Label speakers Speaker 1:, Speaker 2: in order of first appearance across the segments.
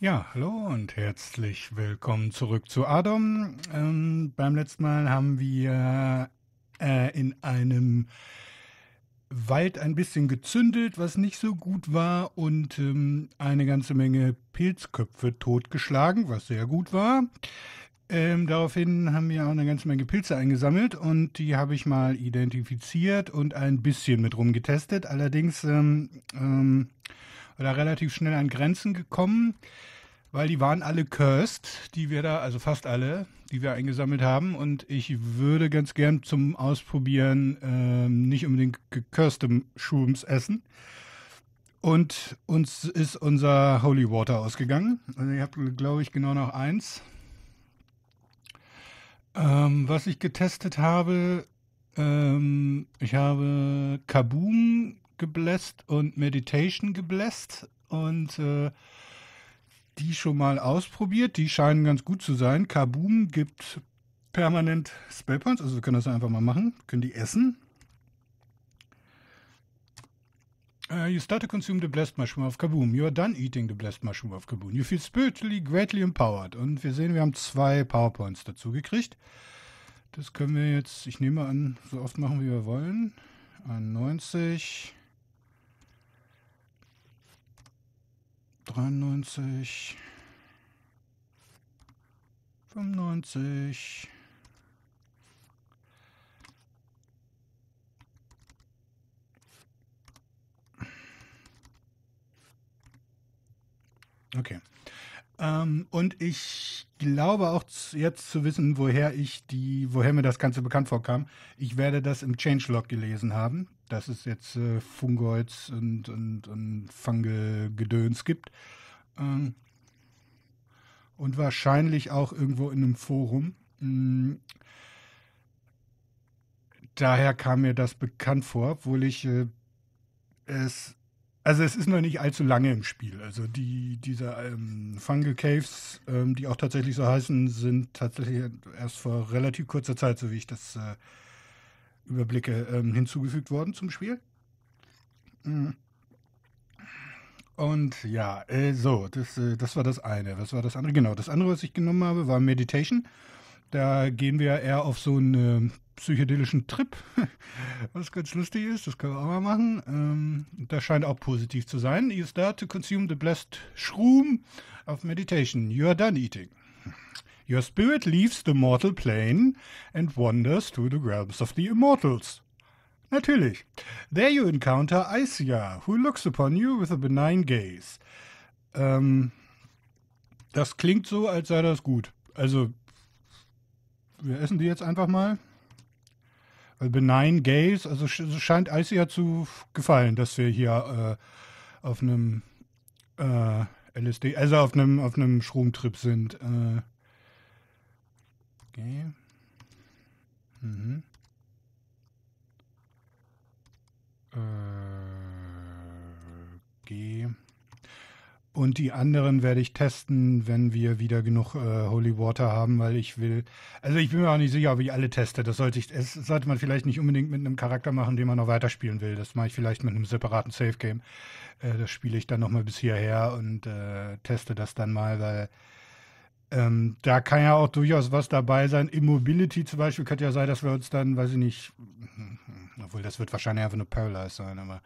Speaker 1: Ja, hallo und herzlich willkommen zurück zu Adam. Ähm, beim letzten Mal haben wir äh, in einem Wald ein bisschen gezündelt, was nicht so gut war, und ähm, eine ganze Menge Pilzköpfe totgeschlagen, was sehr gut war. Ähm, daraufhin haben wir auch eine ganze Menge Pilze eingesammelt und die habe ich mal identifiziert und ein bisschen mit rumgetestet. Allerdings oder relativ schnell an Grenzen gekommen, weil die waren alle cursed, die wir da, also fast alle, die wir eingesammelt haben. Und ich würde ganz gern zum Ausprobieren ähm, nicht unbedingt gecurste Shrooms essen. Und uns ist unser Holy Water ausgegangen. Also ich habe, glaube ich, genau noch eins. Ähm, was ich getestet habe, ähm, ich habe Kaboom gebläst und Meditation gebläst und äh, die schon mal ausprobiert. Die scheinen ganz gut zu sein. Kaboom gibt permanent Spellpoints, also wir können das einfach mal machen. Können die essen. Uh, you start to consume the blessed mushroom of Kaboom. You are done eating the blessed mushroom of Kaboom. You feel spiritually greatly empowered. Und wir sehen, wir haben zwei Powerpoints dazu gekriegt. Das können wir jetzt, ich nehme an, so oft machen, wie wir wollen. 91. 93, 95, Okay. Ähm, und ich glaube auch jetzt zu wissen, woher ich die, woher mir das Ganze bekannt vorkam. Ich werde das im Changelog gelesen haben, dass es jetzt äh, Fungoids und, und, und Funge-Gedöns gibt. Ähm, und wahrscheinlich auch irgendwo in einem Forum. Ähm, daher kam mir das bekannt vor, obwohl ich äh, es also es ist noch nicht allzu lange im Spiel. Also die, diese ähm, Fungal Caves, ähm, die auch tatsächlich so heißen, sind tatsächlich erst vor relativ kurzer Zeit, so wie ich das äh, überblicke, ähm, hinzugefügt worden zum Spiel. Mhm. Und ja, äh, so, das, äh, das war das eine. Was war das andere? Genau, das andere, was ich genommen habe, war Meditation. Da gehen wir eher auf so einen psychedelischen Trip, was ganz lustig ist. Das können wir auch mal machen. Ähm, das scheint auch positiv zu sein. You start to consume the blessed shroom of meditation. You are done eating. Your spirit leaves the mortal plane and wanders to the realms of the immortals. Natürlich. There you encounter Isia, who looks upon you with a benign gaze. Ähm, das klingt so, als sei das gut. Also, wir essen die jetzt einfach mal. Benign Gaze, also scheint Icy ja zu gefallen, dass wir hier äh, auf einem äh, LSD, also auf einem auf einem sind. Äh, okay. Mhm. Äh, G. Und die anderen werde ich testen, wenn wir wieder genug äh, Holy Water haben, weil ich will. Also ich bin mir auch nicht sicher, ob ich alle teste. Das sollte ich, das sollte man vielleicht nicht unbedingt mit einem Charakter machen, den man noch weiterspielen will. Das mache ich vielleicht mit einem separaten Safe Game. Äh, das spiele ich dann nochmal bis hierher und äh, teste das dann mal, weil ähm, da kann ja auch durchaus was dabei sein. Immobility zum Beispiel könnte ja sein, dass wir uns dann, weiß ich nicht, obwohl das wird wahrscheinlich einfach nur Paralyze sein, aber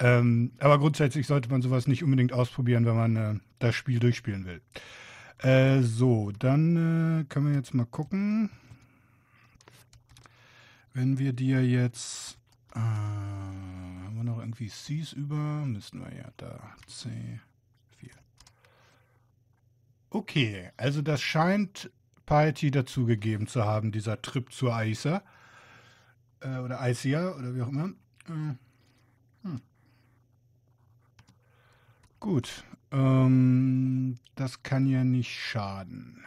Speaker 1: ähm, aber grundsätzlich sollte man sowas nicht unbedingt ausprobieren, wenn man äh, das Spiel durchspielen will. Äh, so, dann äh, können wir jetzt mal gucken. Wenn wir dir jetzt. Äh, haben wir noch irgendwie Cs über? Müssen wir ja da. C4. Okay, also das scheint Piety dazugegeben zu haben, dieser Trip zur Aisa. Äh, oder Aisia oder wie auch immer. Äh, hm. Gut. Ähm, das kann ja nicht schaden.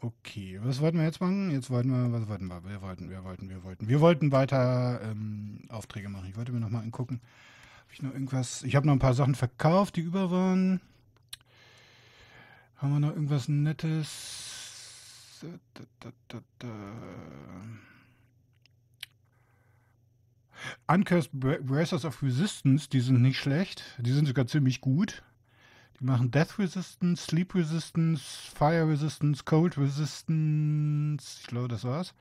Speaker 1: Okay, was wollten wir jetzt machen? Jetzt wollten wir, was wollten wir? Wir wollten, wir wollten, wir wollten. Wir wollten weiter ähm, Aufträge machen. Ich wollte mir nochmal angucken. Habe ich noch irgendwas? Ich habe noch ein paar Sachen verkauft, die über waren. Haben wir noch irgendwas Nettes? Da, da, da, da. Uncursed Bracers of Resistance, die sind nicht schlecht. Die sind sogar ziemlich gut. Die machen Death Resistance, Sleep Resistance, Fire Resistance, Cold Resistance. Ich glaube, das war's.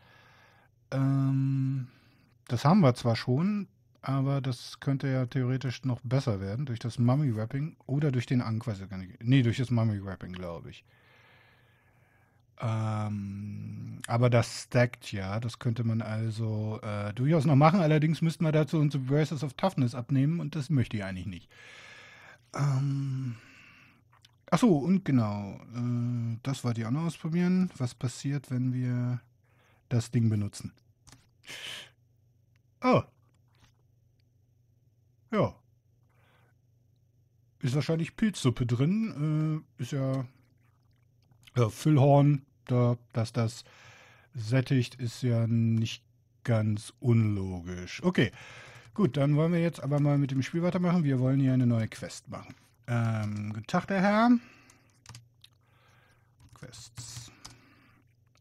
Speaker 1: Ähm, das haben wir zwar schon, aber das könnte ja theoretisch noch besser werden durch das Mummy Wrapping oder durch den Ankh, weiß ich gar nicht. Nee, durch das Mummy Wrapping, glaube ich. Ähm, aber das stackt ja, das könnte man also äh, durchaus noch machen. Allerdings müssten wir dazu unsere Braces of Toughness abnehmen und das möchte ich eigentlich nicht. Ähm, achso, und genau, äh, das wollte ich auch noch ausprobieren. Was passiert, wenn wir das Ding benutzen? Oh. Ja. Ist wahrscheinlich Pilzsuppe drin. Äh, ist ja, ja Füllhorn, da, dass das sättigt, ist ja nicht ganz unlogisch. Okay, gut, dann wollen wir jetzt aber mal mit dem Spiel weitermachen. Wir wollen hier eine neue Quest machen. Ähm, guten Tag, der Herr. Quests.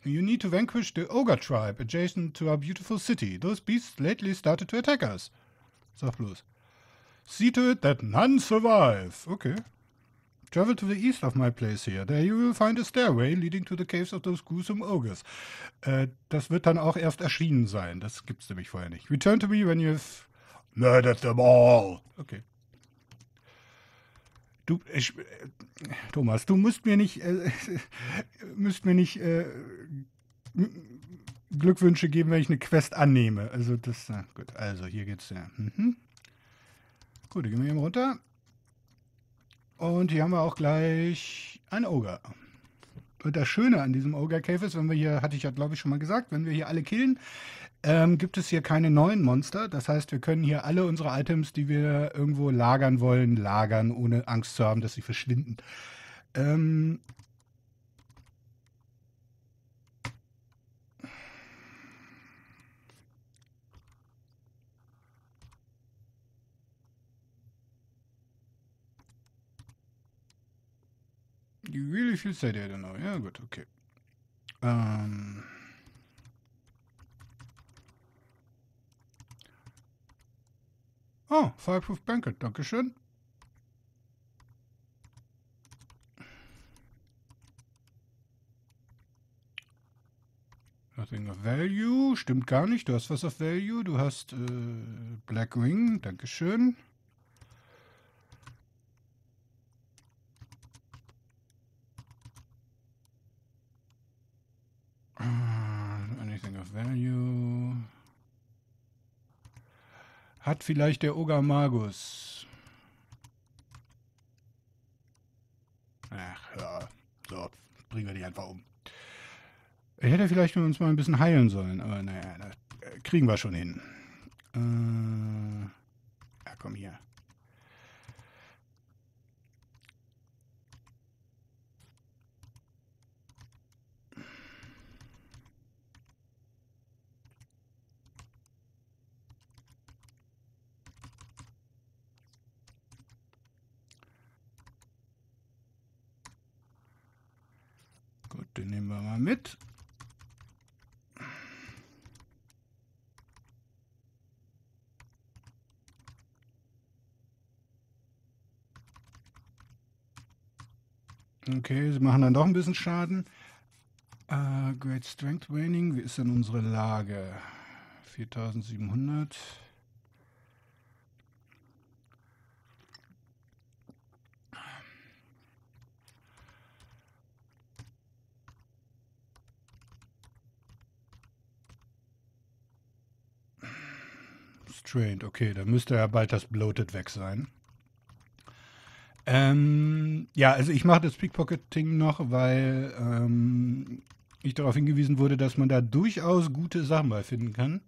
Speaker 1: You need to vanquish the Ogre tribe adjacent to our beautiful city. Those beasts lately started to attack us. Sag bloß. See to it that none survive. Okay. Travel to the east of my place here. There you will find a stairway leading to the caves of those gruesome ogres. Äh, das wird dann auch erst erschienen sein. Das gibt's nämlich vorher nicht. Return to me when you've murdered them all. Okay. Du, ich, äh, Thomas, du musst mir nicht, äh, müsst mir nicht äh, Glückwünsche geben, wenn ich eine Quest annehme. Also das, gut. Also hier geht's ja. Mhm. Gut, dann gehen wir eben runter. Und hier haben wir auch gleich ein Ogre. Und das Schöne an diesem Ogre Cave ist, wenn wir hier, hatte ich ja glaube ich schon mal gesagt, wenn wir hier alle killen, ähm, gibt es hier keine neuen Monster. Das heißt, wir können hier alle unsere Items, die wir irgendwo lagern wollen, lagern, ohne Angst zu haben, dass sie verschwinden. Ähm, really sad, I don't know. Ja, gut, okay. Ähm. Oh, Fireproof Blanket, Dankeschön. Nothing of Value, stimmt gar nicht. Du hast was of Value. Du hast äh, Black Ring, Dankeschön. Value. Hat vielleicht der Ogamagus. Ach ja, so, bringen wir die einfach um. Ich hätte vielleicht uns mal ein bisschen heilen sollen, aber naja, das kriegen wir schon hin. Äh, ja, komm hier. Den nehmen wir mal mit. Okay, sie machen dann doch ein bisschen Schaden. Uh, Great Strength Waning, wie ist denn unsere Lage? 4700. Restrained, okay, dann müsste ja bald das Bloated weg sein. Ähm, ja, also ich mache das Pickpocketing noch, weil ähm, ich darauf hingewiesen wurde, dass man da durchaus gute Sachen bei finden kann.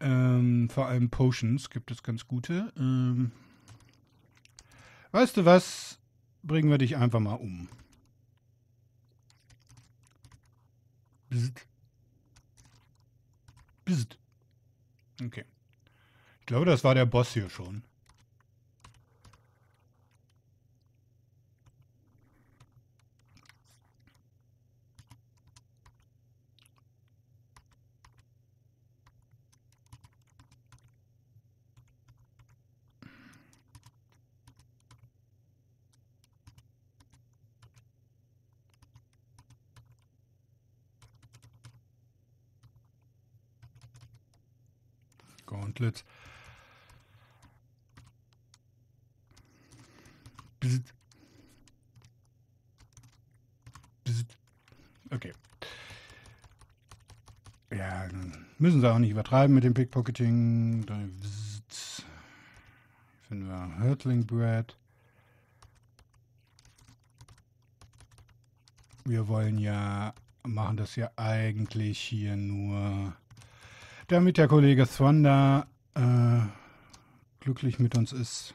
Speaker 1: Ähm, vor allem Potions gibt es ganz gute. Ähm, weißt du was? Bringen wir dich einfach mal um. Bzzt. Bzzt. Okay. Ich glaube, das war der Boss hier schon. Gauntlets. Bzzt. Bzzt. Okay. Ja, müssen sie auch nicht übertreiben mit dem Pickpocketing. Dann finden wir Hurtling Bread. Wir wollen ja, machen das ja eigentlich hier nur, damit der Kollege Thunder äh, glücklich mit uns ist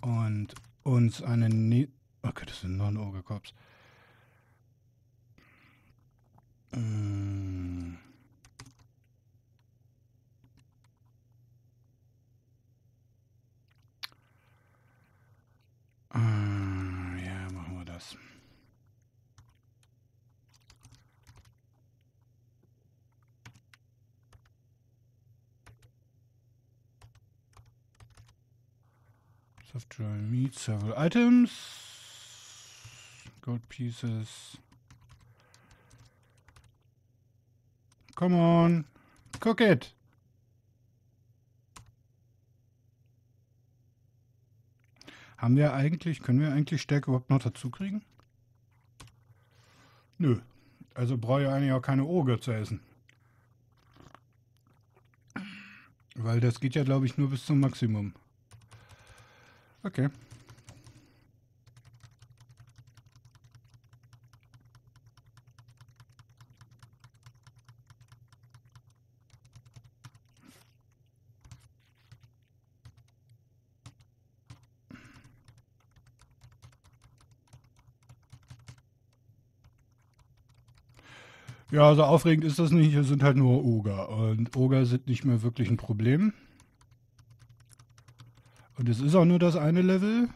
Speaker 1: und uns einen, ne okay, das sind Non-Ogerkops. Mm. Ah, ja, machen wir das. Dry meat, several items, gold pieces. Come on. Cook it. Haben wir eigentlich, können wir eigentlich Stärke überhaupt noch dazu kriegen? Nö. Also brauche ich eigentlich auch keine Oger zu essen. Weil das geht ja, glaube ich, nur bis zum Maximum. Okay. Ja, also aufregend ist das nicht. Es sind halt nur Oger. Und Oger sind nicht mehr wirklich ein Problem. Und es ist auch nur das eine Level.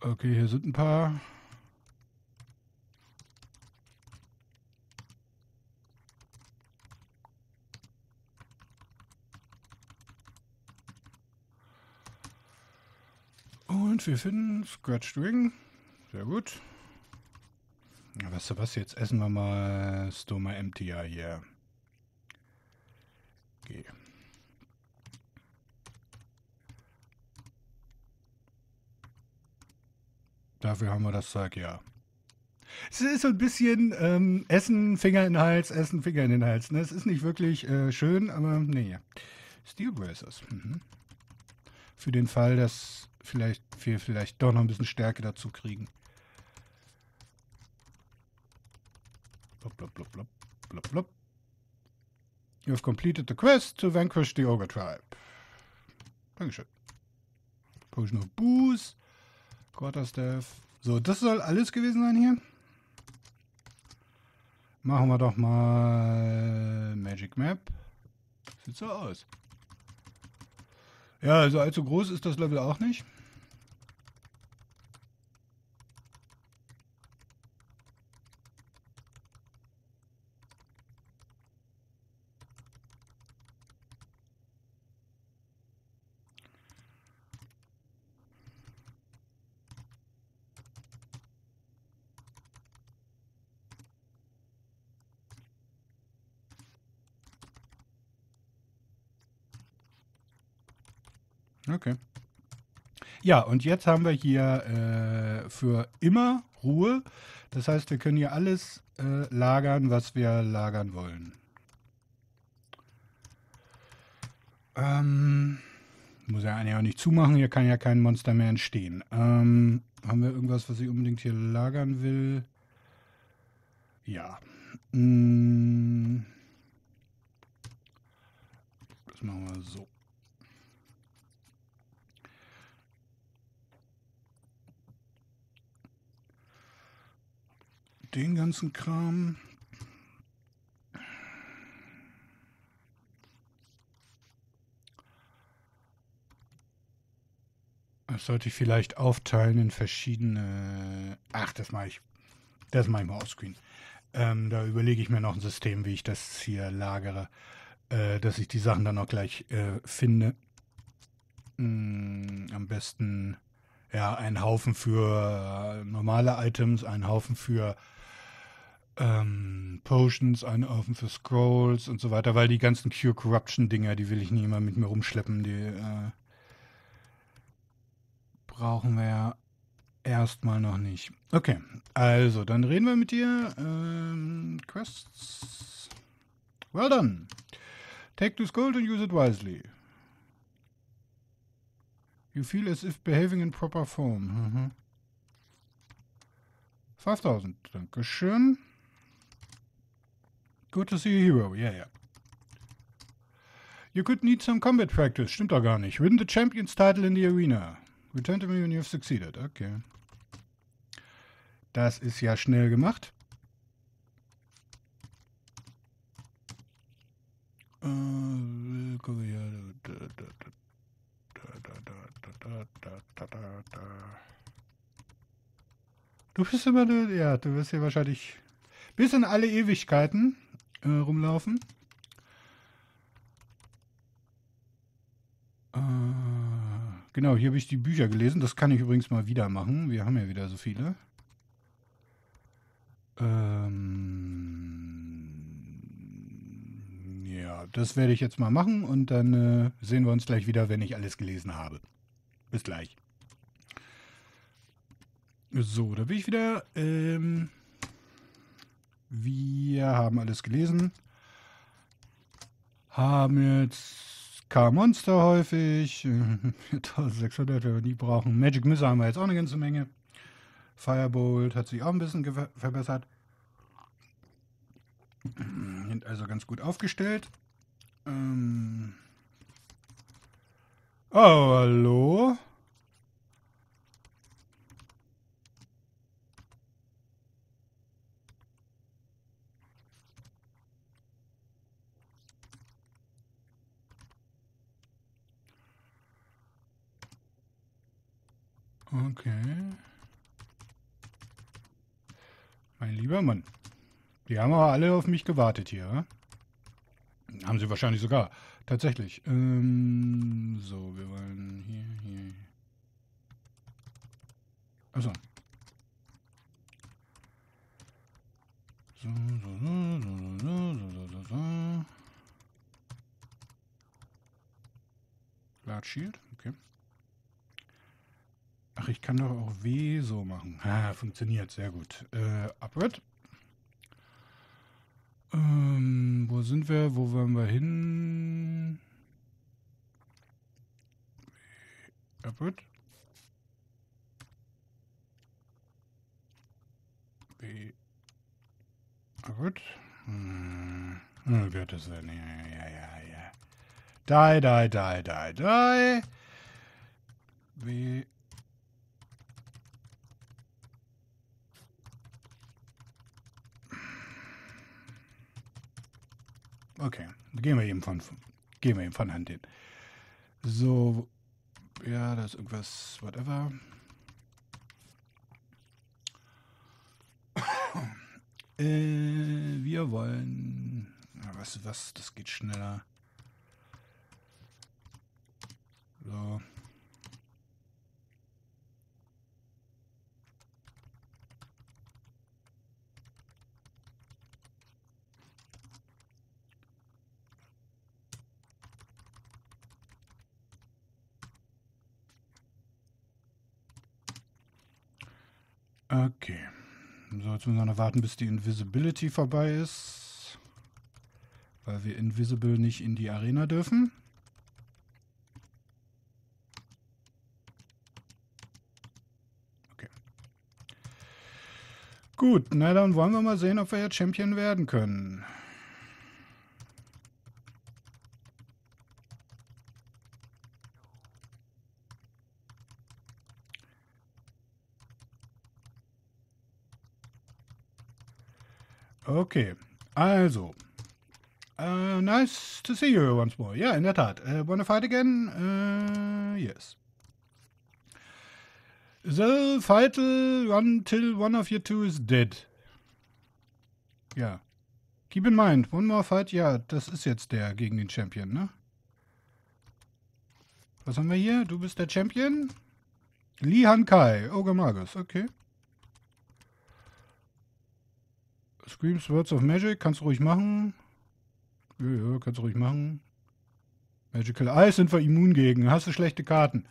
Speaker 1: Okay, hier sind ein paar. Und wir finden Scratched Wing. Sehr gut. Weißt du was, jetzt essen wir mal Stoma Emptier hier. Dafür haben wir das Zeug, ja. Es ist so ein bisschen ähm, Essen, Finger in den Hals, Essen, Finger in den Hals. Ne? Es ist nicht wirklich äh, schön, aber nee. Steel Bracers. Mhm. Für den Fall, dass vielleicht wir vielleicht doch noch ein bisschen Stärke dazu kriegen. Blub, blub, blub, blub, blub, blub. You have completed the quest to vanquish the Ogre Tribe. Dankeschön. Potion of Booze. Quarterstaff. So, das soll alles gewesen sein hier. Machen wir doch mal Magic Map. Sieht so aus. Ja, also allzu groß ist das Level auch nicht. Okay. Ja, und jetzt haben wir hier äh, für immer Ruhe. Das heißt, wir können hier alles äh, lagern, was wir lagern wollen. Ähm, muss ja eigentlich auch nicht zumachen, hier kann ja kein Monster mehr entstehen. Ähm, haben wir irgendwas, was ich unbedingt hier lagern will? Ja. Hm. Das machen wir so. Den ganzen Kram. Das sollte ich vielleicht aufteilen in verschiedene. Ach, das mache ich. Das mache ich mal offscreen. Ähm, da überlege ich mir noch ein System, wie ich das hier lagere, äh, dass ich die Sachen dann auch gleich äh, finde. Hm, am besten ja einen Haufen für äh, normale Items, einen Haufen für ähm, Potions, eine offen für Scrolls und so weiter, weil die ganzen Cure Corruption Dinger, die will ich nie immer mit mir rumschleppen, die äh, brauchen wir ja erstmal noch nicht. Okay, also dann reden wir mit dir. Ähm, Quests. Well done. Take this gold and use it wisely. You feel as if behaving in proper form. Mhm. 5000. Dankeschön. Good to see you, hero. Yeah, yeah. You could need some combat practice. Stimmt doch gar nicht. Win the champion's title in the arena. Return to me when you've succeeded. Okay. Das ist ja schnell gemacht. Du bist immer, ja, du wirst hier wahrscheinlich bis in alle Ewigkeiten äh, rumlaufen. Äh, genau, hier habe ich die Bücher gelesen. Das kann ich übrigens mal wieder machen. Wir haben ja wieder so viele. Ähm, ja, das werde ich jetzt mal machen und dann äh, sehen wir uns gleich wieder, wenn ich alles gelesen habe. Bis gleich. So, da bin ich wieder. Ähm, wir haben alles gelesen. Haben jetzt K-Monster häufig. 1600, wenn wir die brauchen. Magic Missile haben wir jetzt auch eine ganze Menge. Firebolt hat sich auch ein bisschen verbessert. Sind also ganz gut aufgestellt. Ähm oh, hallo? Okay. Mein lieber Mann. Die haben aber alle auf mich gewartet hier. Haben sie wahrscheinlich sogar. Tatsächlich. Ähm, so, wir wollen hier, hier. Achso. So, so, so, so, so, so, so, so. Large Shield, okay. Ach, ich kann doch auch W so machen. Ah, funktioniert, sehr gut. Äh, Upward. Ähm, wo sind wir? Wo wollen wir hin? Upward. B. Upward. Hm. Oh Gottes Willen. Ja, ja, ja, ja. Die, die, die, die, die. W. Okay, gehen wir eben von, gehen wir eben von Hand hin. So, ja, das ist irgendwas, whatever. äh, wir wollen, was, was, das geht schneller. So. Okay. So, jetzt müssen wir noch warten, bis die Invisibility vorbei ist. Weil wir Invisible nicht in die Arena dürfen. Okay. Gut, na dann wollen wir mal sehen, ob wir jetzt Champion werden können. Okay, also. Uh, nice to see you once more. Ja, in der Tat. Uh, wanna fight again? Uh, yes. The fight until one of you two is dead. Ja. Keep in mind, one more fight. Ja, das ist jetzt der gegen den Champion, ne? Was haben wir hier? Du bist der Champion? Li Han Kai. Ogre Magus, okay. Screams Words of Magic, kannst du ruhig machen. Ja, ja, kannst du ruhig machen. Magical Eyes sind wir immun gegen. Hast du schlechte Karten.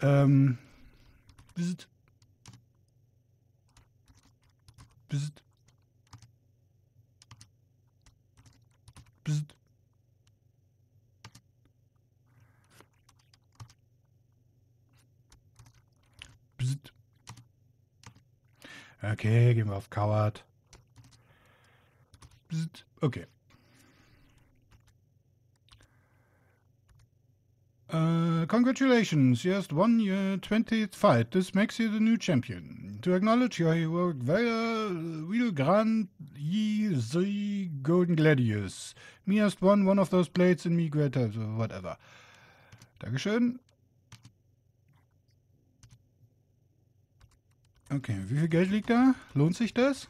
Speaker 1: Ähm. Bzzt. Bzzt. Bzzt. Bzzt. Okay, gehen wir auf Coward. Okay. Uh, congratulations, you just won your 20th fight. This makes you the new champion. To acknowledge your heroic valor, we'll grant ye the Golden Gladius. Me just won one of those plates in me greater, whatever. Dankeschön. Okay, wie viel Geld liegt da? Lohnt sich das?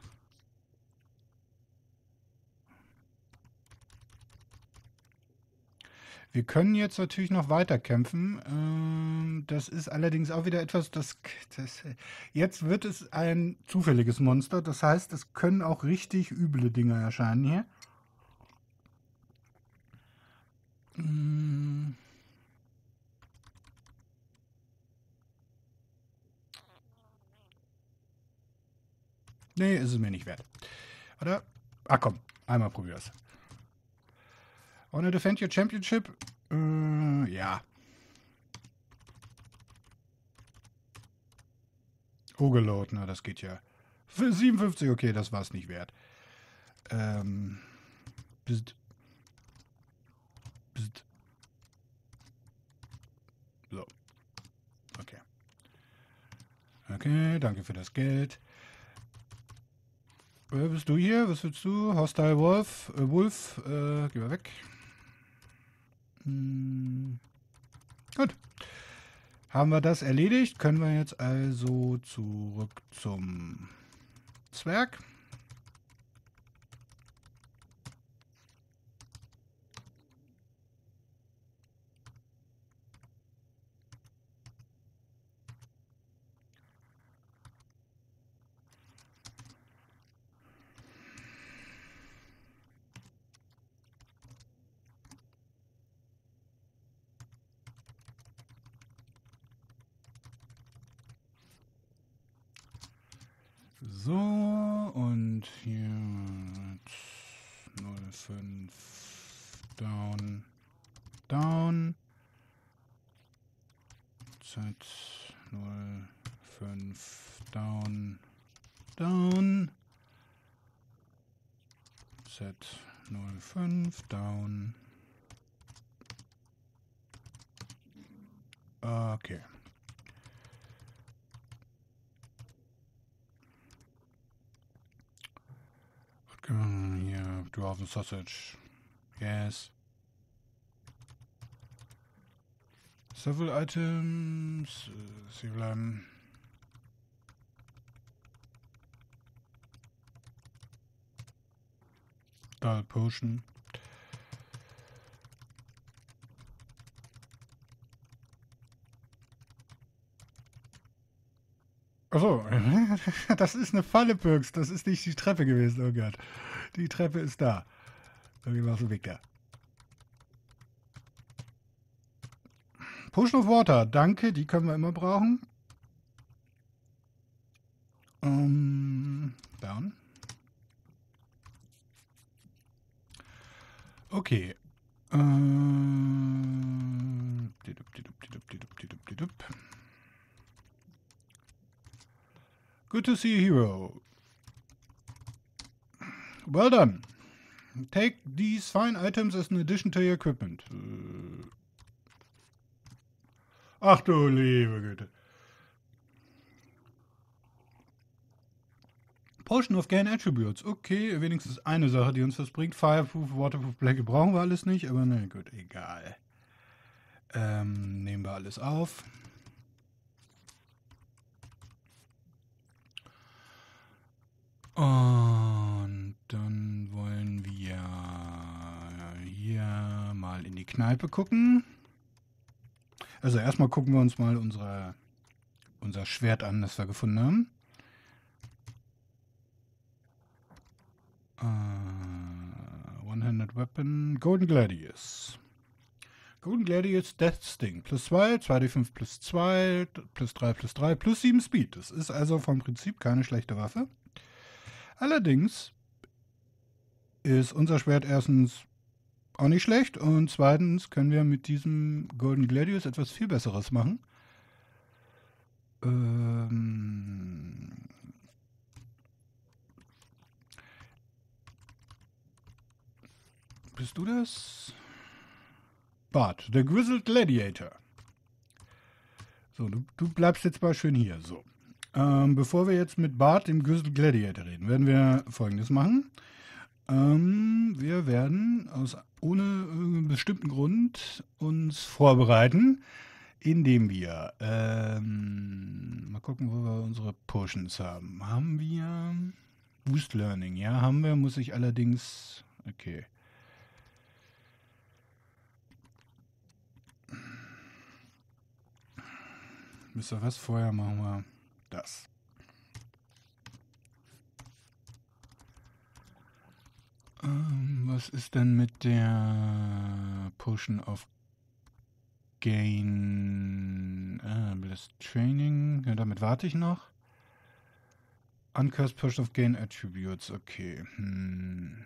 Speaker 1: Wir können jetzt natürlich noch weiter kämpfen. Ähm, das ist allerdings auch wieder etwas, das, das, Jetzt wird es ein zufälliges Monster. Das heißt, es können auch richtig üble Dinge erscheinen hier. Hm. Nee, ist es mir nicht wert. Oder? Ach komm, einmal probier's. Wanna defend your championship? Äh, ja. Ogelot, na, das geht ja. Für 57, okay, das war es nicht wert. Ähm. Bzzt. Bzzt. So. Okay. Okay, danke für das Geld. Wer bist du hier? Was willst du? Hostile Wolf? Äh, Wolf? Äh, geh mal weg. Hm. Gut. Haben wir das erledigt? Können wir jetzt also zurück zum Zwerg. Z05 down. Okay. Um, yeah, dwarven sausage. Yes. Several items. Äh, sie bleiben. Dull Potion. Achso, das ist eine Falle, Birks. Das ist nicht die Treppe gewesen, oh Gott. Die Treppe ist da. Irgendwie war so weg da. Potion of Water, danke, die können wir immer brauchen. Ähm, down. Okay. Ähm, Good to see a hero. Well done. Take these fine items as an addition to your equipment. Ach du liebe Güte. Potion of Gain Attributes. Okay, wenigstens eine Sache, die uns das bringt. Fireproof, Waterproof, Black brauchen wir alles nicht, aber na gut, egal. Ähm, nehmen wir alles auf. Und dann wollen wir hier mal in die Kneipe gucken. Also erstmal gucken wir uns mal unsere, unser Schwert an, das wir gefunden haben. Uh, One-Handed Weapon. Golden Gladius. Golden Gladius Death Sting. Plus 2, 2d5 plus 2, plus 3 plus 3, plus 7 Speed. Das ist also vom Prinzip keine schlechte Waffe. Allerdings ist unser Schwert erstens auch nicht schlecht und zweitens können wir mit diesem Golden Gladius etwas viel Besseres machen. Ähm Bist du das? Bart, der Grizzled Gladiator. So, du, du, bleibst jetzt mal schön hier. So. Ähm, bevor wir jetzt mit Bart, dem Grizzled Gladiator, reden, werden wir folgendes machen. Ähm, wir werden aus ohne irgendeinen bestimmten Grund uns vorbereiten, indem wir ähm, mal gucken, wo wir unsere Potions haben. Haben wir Boost Learning? Ja, haben wir. Muss ich allerdings. Okay. Wisst ihr was? Vorher machen wir das. Ähm, was ist denn mit der Potion of Gain? Ah, das Training. Ja, damit warte ich noch. Uncursed Potion of Gain Attributes. Okay. Hm.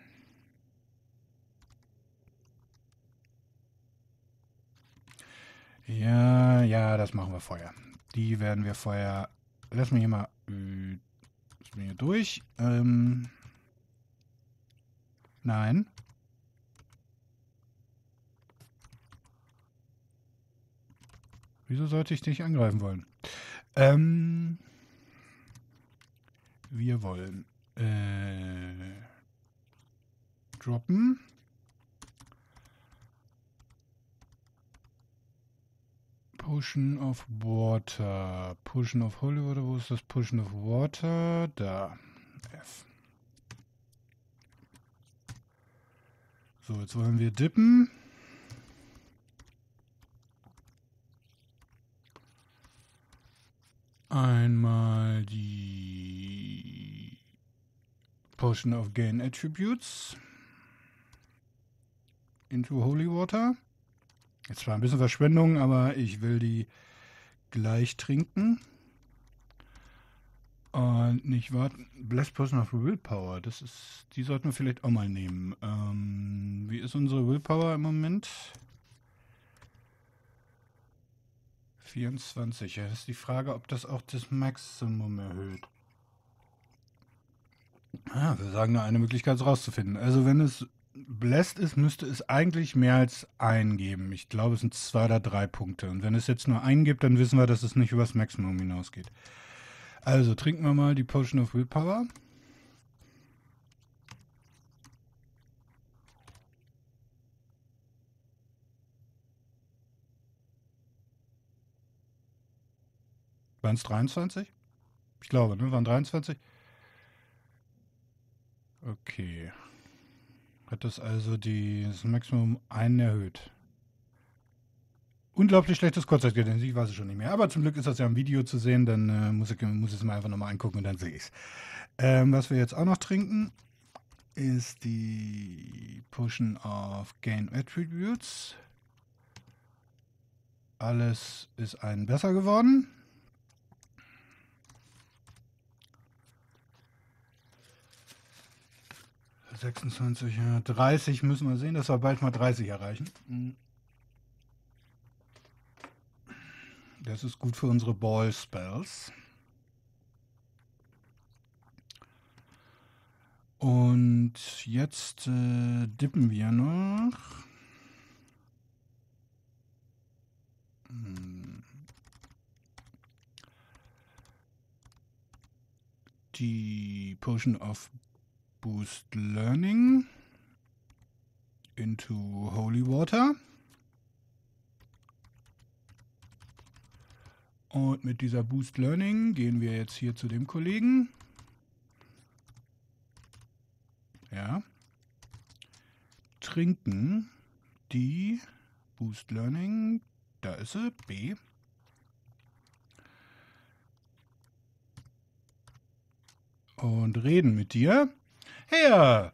Speaker 1: Ja, ja, das machen wir vorher. Die werden wir vorher. Lass mich hier mal. Äh, lass mich hier durch. Ähm. Nein. Wieso sollte ich dich angreifen wollen? Ähm, wir wollen äh, droppen. Potion of Water. Potion of Water. Wo ist das Potion of Water? Da. F. So, jetzt wollen wir dippen. Einmal die Potion of Gain Attributes into Holy Water. Jetzt war ein bisschen Verschwendung, aber ich will die gleich trinken. Und nicht warten. Blessed Person of Willpower. Das ist, die sollten wir vielleicht auch mal nehmen. Ähm, wie ist unsere Willpower im Moment? 24. Ja, das ist die Frage, ob das auch das Maximum erhöht. Ah, wir sagen nur eine Möglichkeit, es rauszufinden. Also wenn es Blessed ist, müsste es eigentlich mehr als ein geben. Ich glaube, es sind zwei oder drei Punkte. Und wenn es jetzt nur einen gibt, dann wissen wir, dass es nicht über das Maximum hinausgeht. Also trinken wir mal die Potion of Willpower. Waren es 23? Ich glaube, ne? Waren 23? Okay. Hat das also die, das Maximum einen erhöht unglaublich schlechtes Kurzzeitgedächtnis. Ich weiß es schon nicht mehr. Aber zum Glück ist das ja im Video zu sehen. Dann äh, muss, ich, muss es mal einfach nochmal angucken und dann sehe ich es. Ähm, was wir jetzt auch noch trinken, ist die Potion of Gain Attributes. Alles ist ein besser geworden. Sechsundzwanzig, ja, 30 müssen wir sehen, dass wir bald mal 30 erreichen. Mhm. Das ist gut für unsere Ball Spells. Und jetzt äh, dippen wir noch. Hm. Die Potion of Boost Learning into Holy Water. Und mit dieser Boost Learning gehen wir jetzt hier zu dem Kollegen. Ja. Trinken die Boost Learning. Da ist sie. B. Und reden mit dir. Herr,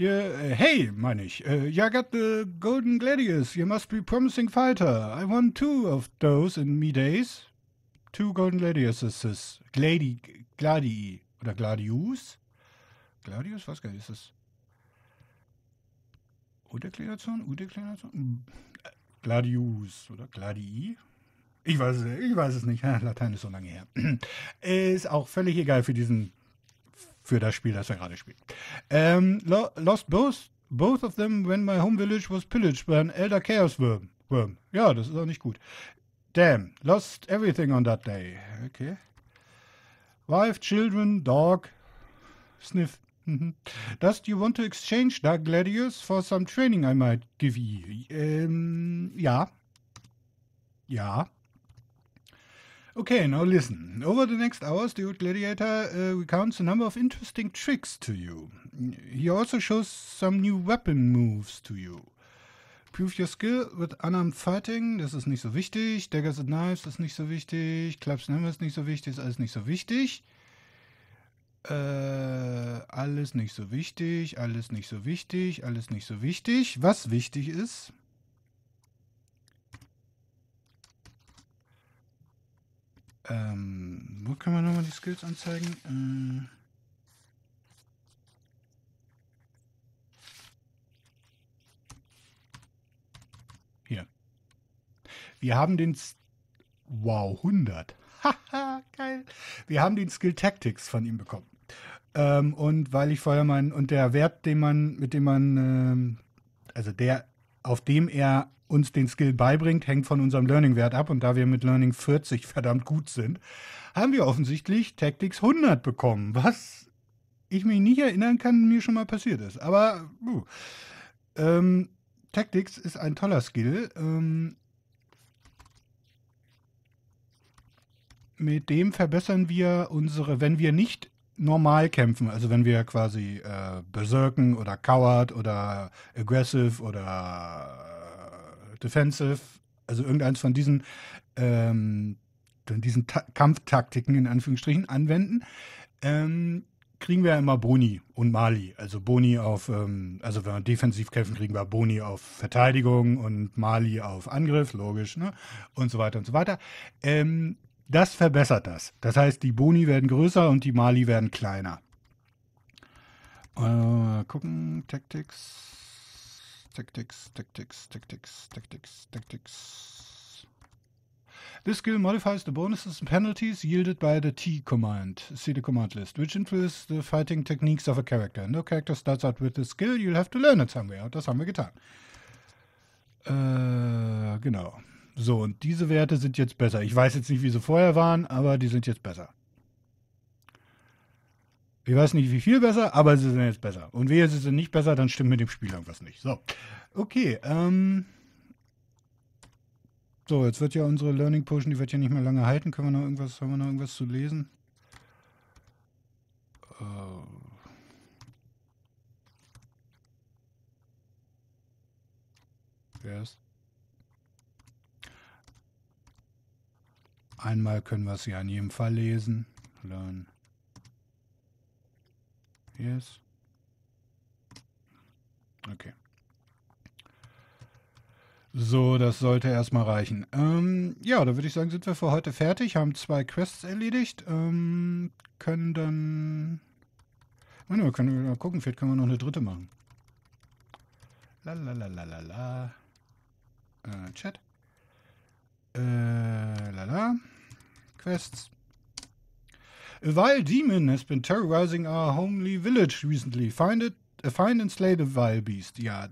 Speaker 1: Yeah, uh, hey, meine ich. Uh, you got the golden gladius. You must be promising fighter. I won two of those in me days. Two golden gladiuses. Gladi, Gladi oder Gladius? Gladius? Was geil ist das? Udeklination? Udeklination? Gladius oder Gladii? Ich weiß, ich weiß es nicht. Latein ist so lange her. Ist auch völlig egal für diesen, für das Spiel, das wir gerade spielen. Um, lost both, both of them when my home village was pillaged by an elder chaos worm. worm. Ja, das ist auch nicht gut. Damn, lost everything on that day. Okay. Wife, children, dog, sniff. Mhm. Does you want to exchange Dark Gladius for some training I might give you? Ähm, ja. Ja. Okay, now listen. Over the next hours, the old gladiator uh, recounts a number of interesting tricks to you. He also shows some new weapon moves to you. Prove your skill with unarmed fighting, das ist nicht so wichtig. Daggers and knives ist nicht so wichtig. Clubs and ist nicht so wichtig, ist alles nicht so wichtig. Äh, alles nicht so wichtig, alles nicht so wichtig, alles nicht so wichtig. Was wichtig ist, ähm, wo kann man nochmal die Skills anzeigen? Äh, hier. Wir haben den... Wow, 100. Haha, geil. Wir haben den Skill Tactics von ihm bekommen. Ähm, und weil ich vorher meinen, und der Wert, den man, mit dem man, ähm, also der, auf dem er uns den Skill beibringt, hängt von unserem Learning-Wert ab. Und da wir mit Learning 40 verdammt gut sind, haben wir offensichtlich Tactics 100 bekommen, was ich mich nicht erinnern kann, mir schon mal passiert ist. Aber uh, ähm, Tactics ist ein toller Skill. Ähm, mit dem verbessern wir unsere, wenn wir nicht normal kämpfen, also wenn wir quasi äh, berserken oder coward oder aggressive oder defensive, also irgendeins von diesen, ähm, diesen Ta Kampftaktiken in Anführungsstrichen anwenden, ähm, kriegen wir ja immer Boni und Mali. Also Boni auf, ähm, also wenn wir defensiv kämpfen, kriegen wir Boni auf Verteidigung und Mali auf Angriff, logisch, ne? Und so weiter und so weiter. Ähm, das verbessert das. Das heißt, die Boni werden größer und die Mali werden kleiner. Äh, gucken, Tactics, Tactics, Tactics, Tactics, Tactics, Tactics. This skill modifies the bonuses and penalties yielded by the T command. See the command list, which influences the fighting techniques of a character. No character starts out with the skill, you'll have to learn it somewhere. Das haben wir getan. Äh, genau. So, und diese Werte sind jetzt besser. Ich weiß jetzt nicht, wie sie vorher waren, aber die sind jetzt besser. Ich weiß nicht, wie viel besser, aber sie sind jetzt besser. Und wehe, sie sind nicht besser, dann stimmt mit dem Spiel irgendwas nicht. So, okay. Ähm so, jetzt wird ja unsere Learning Potion, die wird ja nicht mehr lange halten. Können wir noch irgendwas, haben wir noch irgendwas zu lesen? Äh Wer ist? Einmal können wir ja in jedem Fall lesen. Learn. Yes. Okay. So, das sollte erstmal reichen. Ähm, ja, da würde ich sagen, sind wir für heute fertig, haben zwei Quests erledigt, ähm, können dann... Warte mal, können wir mal gucken, vielleicht können wir noch eine dritte machen. Lalalala. Äh, Chat. Äh, lala. Quests. A vile demon has been terrorizing our homely village recently. Find it, uh, find and slay the vile beast. Ja,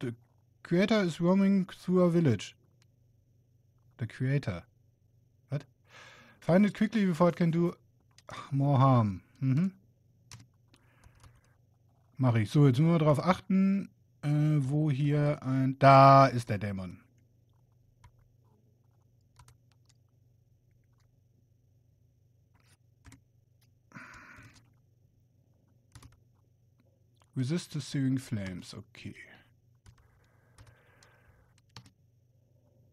Speaker 1: the creator is roaming through our village. The creator. What? Find it quickly before it can do more harm. Mhm. Mach ich. So, jetzt müssen wir darauf achten, äh, wo hier ein... Da ist der Dämon. Resist the searing flames, okay.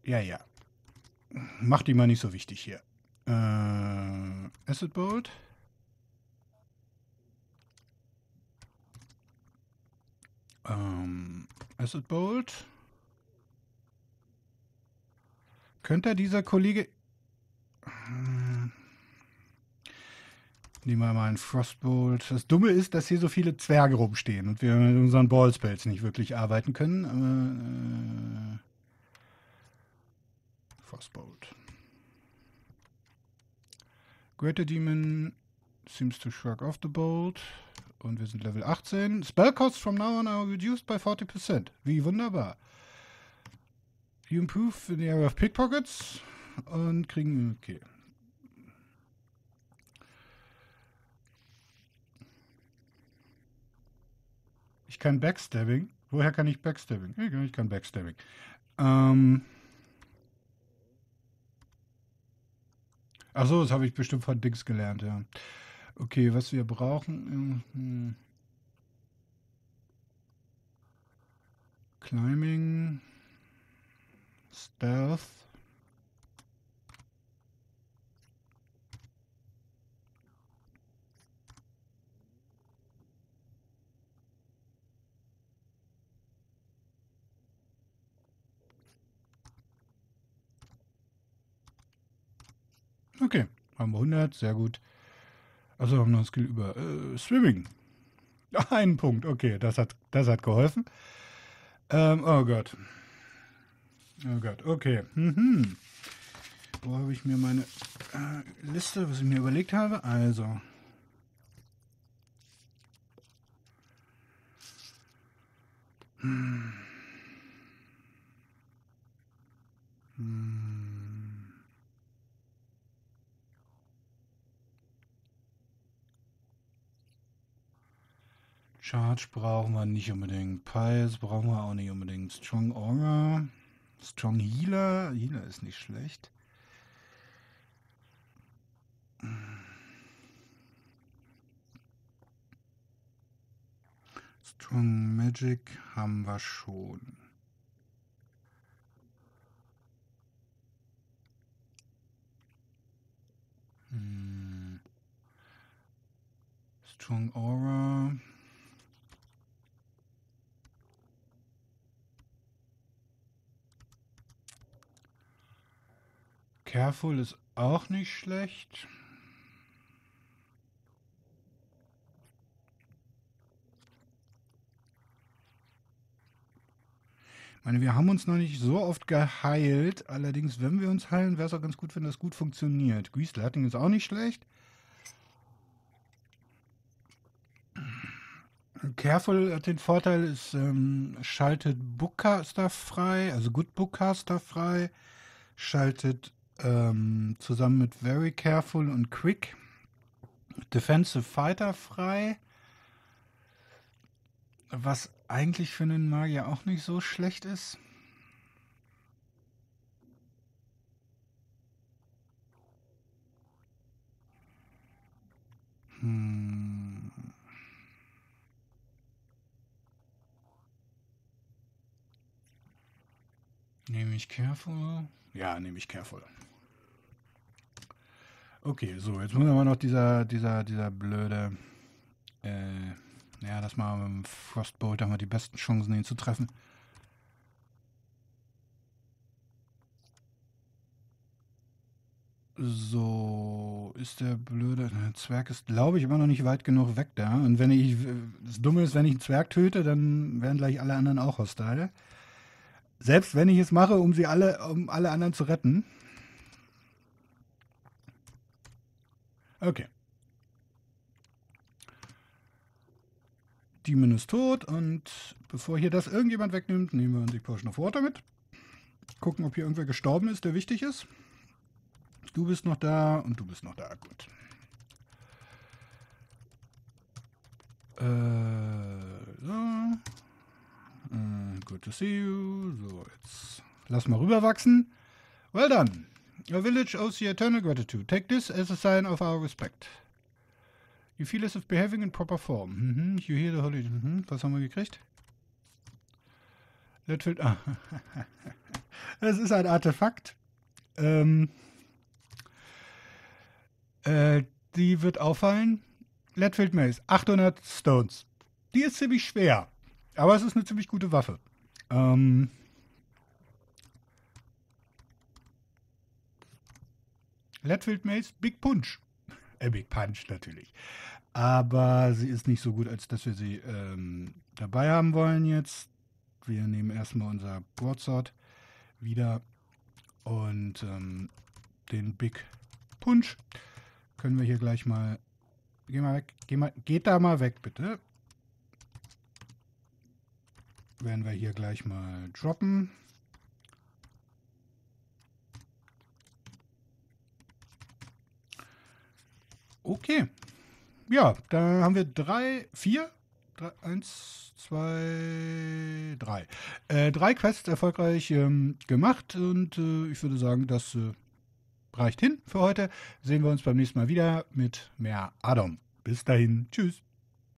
Speaker 1: Ja, ja. Mach die mal nicht so wichtig hier. Äh, Acid Bolt. Ähm, Acid Bolt. Könnte dieser Kollege... Hm. Nehmen wir mal einen Frostbolt. Das Dumme ist, dass hier so viele Zwerge rumstehen und wir mit unseren Ballspells nicht wirklich arbeiten können. Äh, Frostbolt. Greater Demon seems to shrug off the bolt. Und wir sind Level 18. Spell costs from now on are reduced by 40%. Wie wunderbar. You improve in the area of pickpockets. Und kriegen, okay. Kann Backstabbing. Woher kann ich Backstabbing? Ich kann Backstabbing. Ähm. Achso, das habe ich bestimmt von Dings gelernt, ja. Okay, was wir brauchen. Hm. Climbing. Stealth. Okay, haben wir 100, sehr gut. Also haben wir noch ein Skill über äh, Swimming. Ein Punkt, okay, das hat, das hat geholfen. Ähm, oh Gott. Oh Gott, okay. Mhm. Wo habe ich mir meine äh, Liste, was ich mir überlegt habe? Also. Hm. Hm. Charge brauchen wir nicht unbedingt. Pies brauchen wir auch nicht unbedingt. Strong Aura. Strong Healer. Healer ist nicht schlecht. Strong Magic haben wir schon. Hm. Strong Aura. Careful ist auch nicht schlecht. Ich meine, wir haben uns noch nicht so oft geheilt. Allerdings, wenn wir uns heilen, wäre es auch ganz gut, wenn das gut funktioniert. Grease Lighting ist auch nicht schlecht. Careful hat den Vorteil, es ähm, schaltet Bookcaster frei, also Good Bookcaster frei, schaltet ähm, zusammen mit Very Careful und Quick Defensive Fighter frei. Was eigentlich für einen Magier auch nicht so schlecht ist. Hm. Nehme ich Careful? Ja, nehme ich Careful. Okay, so, jetzt muss aber noch dieser, dieser, dieser blöde, äh, ja, das mal mit dem Frostbolt, da haben wir die besten Chancen, ihn zu treffen. So, ist der blöde der Zwerg ist, glaube ich, immer noch nicht weit genug weg da. Und wenn ich, das Dumme ist, wenn ich einen Zwerg töte, dann werden gleich alle anderen auch hostile. Selbst wenn ich es mache, um sie alle, um alle anderen zu retten. Okay. Demon ist tot und bevor hier das irgendjemand wegnimmt, nehmen wir uns die Potion of Water mit. Gucken, ob hier irgendwer gestorben ist, der wichtig ist. Du bist noch da und du bist noch da. Gut. Äh, so. Äh, good to see you. So, jetzt lass mal rüberwachsen. Well done. Your village owes you eternal gratitude. Take this as a sign of our respect. You feel as if behaving in proper form. Mhm. You hear the holy... Mhm. Was haben wir gekriegt? Letfield... Ah. das ist ein Artefakt. Ähm, äh, die wird auffallen. Letfield Maze. 800 Stones. Die ist ziemlich schwer. aber es ist eine ziemlich gute Waffe. Ähm, Letfield Mace, Big Punch. Äh, Big Punch natürlich. Aber sie ist nicht so gut, als dass wir sie ähm, dabei haben wollen jetzt. Wir nehmen erstmal unser Broadsword wieder und ähm, den Big Punch können wir hier gleich mal. Geh mal weg. Geh mal, geht da mal weg, bitte. Werden wir hier gleich mal droppen. Okay. Ja, da haben wir drei, vier, drei, eins, zwei, drei. Äh, drei Quests erfolgreich ähm, gemacht und äh, ich würde sagen, das äh, reicht hin für heute. Sehen wir uns beim nächsten Mal wieder mit mehr Adam. Bis dahin. Tschüss.